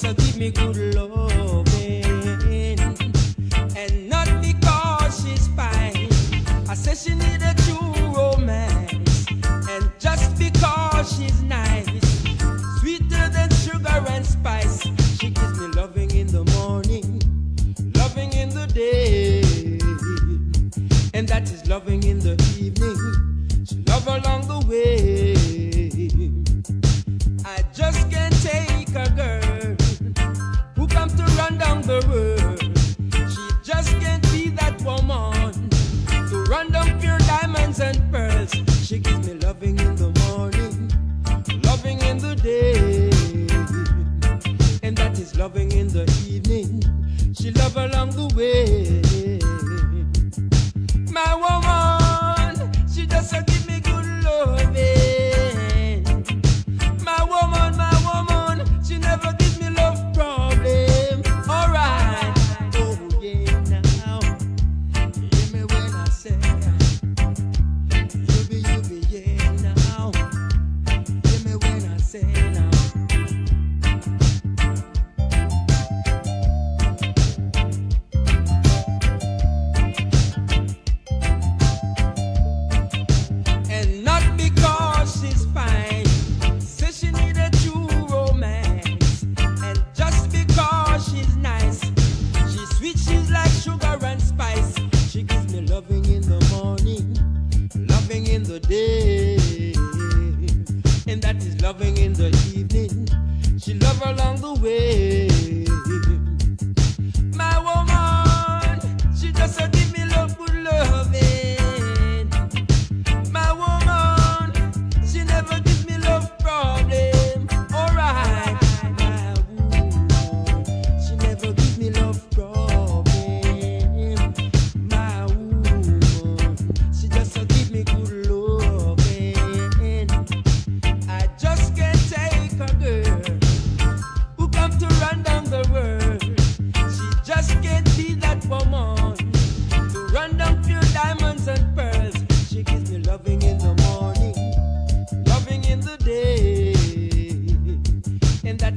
So give me good loving. And not because she's fine. I said she need a true romance. And just because she's nice, sweeter than sugar and spice. She gives me loving in the morning, loving in the day. And that is loving in the evening. Diamonds and pearls. She gives me loving in the morning, loving in the day, and that is loving in the evening. She love along the way. My woman, she just a the day, and that is loving in the evening. She love along the way. My woman, she just a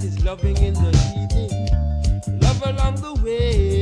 is loving in the evening, love along the way.